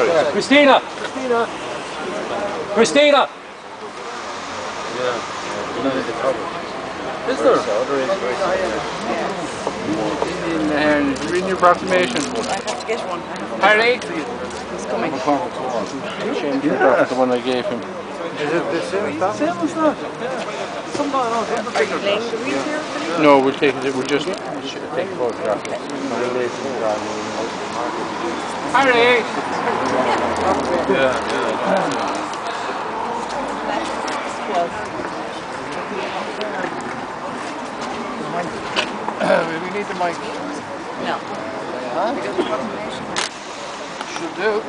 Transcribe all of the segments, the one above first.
Christina! Christina! Christina! Yeah. Is there? Indian uh, reading your proclamation. I have to get one. Harry? He's coming. Yeah. The one I gave him. Is it the same as that? Same as that. Are you laying the wheel here, No, we'll take it. We'll just take a photograph. Harry! we need the mic. No. Should do.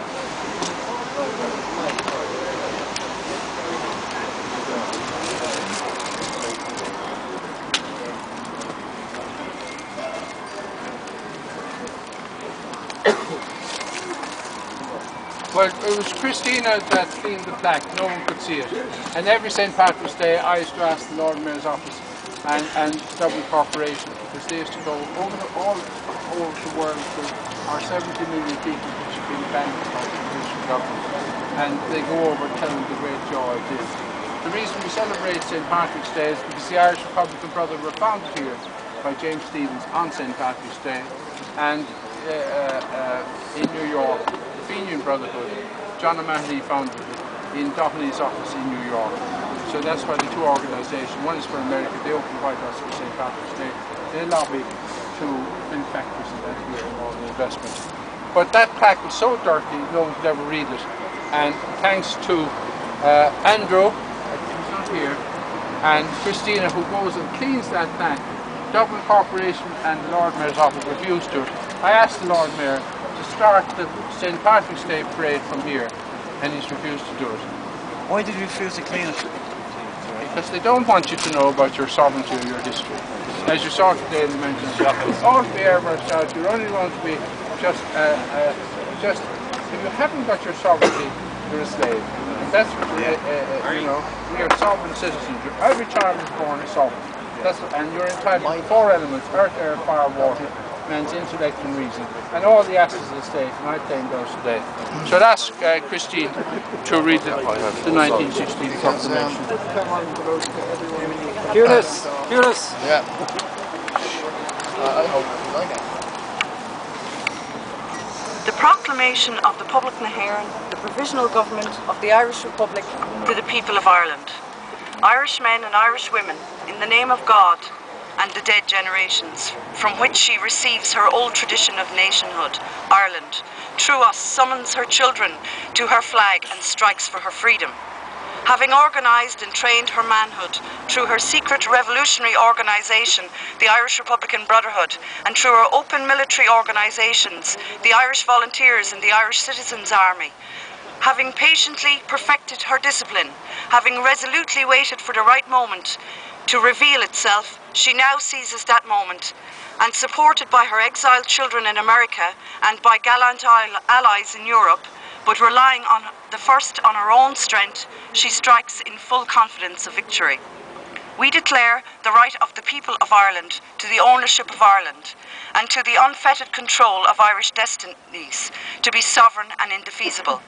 Well, it was Christina that cleaned the plaque. No one could see it. And every St. Patrick's Day, I used to ask the Lord Mayor's office and, and Dublin Corporation, because they used to go over the, all over the world to our 70 million people which have been abandoned by the British government. And they go over telling the great joy it is. The reason we celebrate St. Patrick's Day is because the Irish Republican Brotherhood were founded here by James Stephens on St. Patrick's Day. And uh, uh, in New York, Fenian Brotherhood, John O'Mahony founded it in Doherty's office in New York. So that's why the two organisations, one is for America, they opened White House for St. Patrick's Day. They lobby to build factories and that here and all the investment. But that plaque was so dirty, no one could ever read it. And thanks to uh, Andrew, who's not here, and Christina, who goes and cleans that plaque, Dublin Corporation and the Lord Mayor's office refused to. I asked the Lord Mayor start the St. Patrick's Day parade from here, and he's refused to do it. Why did he refuse to clean it? Because they don't want you to know about your sovereignty or your history. As you saw today in the Mansion, of all the airburst out, you're only going to be just, uh, uh, just, if you haven't got your sovereignty, you're a slave. And that's what, uh, uh, uh, you know, we are sovereign citizens. Every child is born a sovereign. That's, and you're entitled to four elements, earth, air, fire, water, man's intellect and reason, and all the assets of the state, and I claim those today. So I'd ask uh, Christine to read the, the 1916 proclamation. Eunice! Eunice! Yeah. The proclamation of the Poblacht na hÉireann, the provisional government of the Irish Republic to the people of Ireland. Irish men and Irish women, in the name of God and the dead generations, from which she receives her old tradition of nationhood, Ireland, through us summons her children to her flag and strikes for her freedom. Having organised and trained her manhood through her secret revolutionary organisation, the Irish Republican Brotherhood, and through her open military organisations, the Irish Volunteers and the Irish Citizens Army, having patiently perfected her discipline, having resolutely waited for the right moment to reveal itself, she now seizes that moment. And supported by her exiled children in America and by gallant allies in Europe, but relying on the first on her own strength, she strikes in full confidence of victory. We declare the right of the people of Ireland to the ownership of Ireland and to the unfettered control of Irish destinies to be sovereign and indefeasible.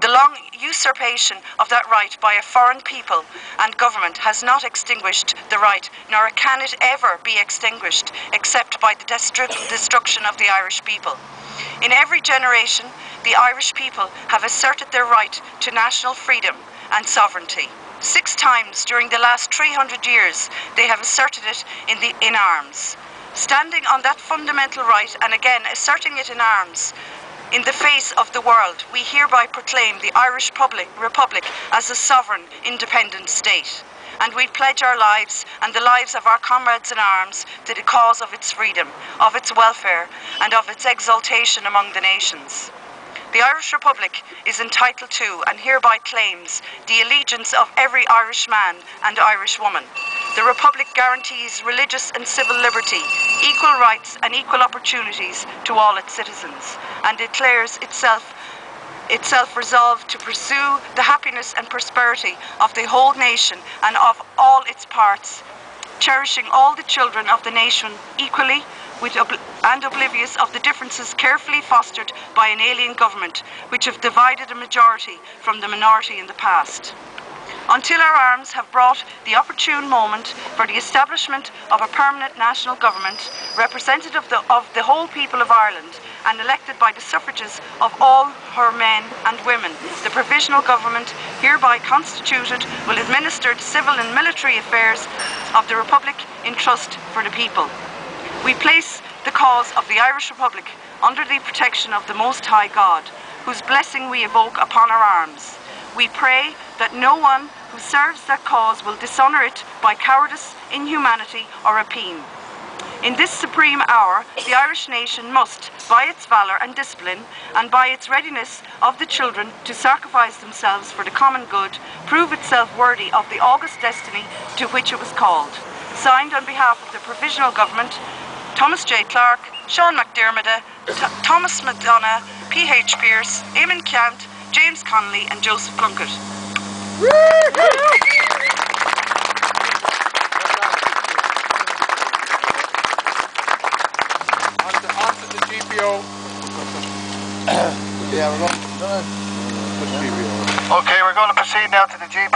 The long usurpation of that right by a foreign people and government has not extinguished the right, nor can it ever be extinguished except by the destru- destruction of the Irish people. In every generation, the Irish people have asserted their right to national freedom and sovereignty. Six times during the last 300 years, they have asserted it in, the, in arms. Standing on that fundamental right and again asserting it in arms, in the face of the world, we hereby proclaim the Irish public, Republic as a sovereign, independent state. And we pledge our lives and the lives of our comrades in arms to the cause of its freedom, of its welfare, and of its exaltation among the nations. The Irish Republic is entitled to and hereby claims the allegiance of every Irish man and Irish woman. The Republic guarantees religious and civil liberty, equal rights and equal opportunities to all its citizens, and declares itself itself resolved to pursue the happiness and prosperity of the whole nation and of all its parts cherishing all the children of the nation equally and oblivious of the differences carefully fostered by an alien government which have divided a majority from the minority in the past. Until our arms have brought the opportune moment for the establishment of a permanent national government, representative of the, of the whole people of Ireland and elected by the suffrages of all her men and women, the provisional government hereby constituted will administer the civil and military affairs of the Republic in trust for the people. We place the cause of the Irish Republic under the protection of the Most High God, whose blessing we evoke upon our arms. We pray that no one who serves that cause will dishonour it by cowardice, inhumanity, or rapine. In this supreme hour, the Irish nation must, by its valour and discipline, and by its readiness of the children to sacrifice themselves for the common good, prove itself worthy of the august destiny to which it was called. Signed on behalf of the Provisional Government, Thomas J. Clarke, Sean McDermott, Th- Thomas MacDonagh, P.H. Pearse, Eamonn Ceannt, James Connolly, and Joseph Plunkett. On to, on to the GPO. Yeah, we're going. Put GPO. Okay, we're going to proceed now to the GP.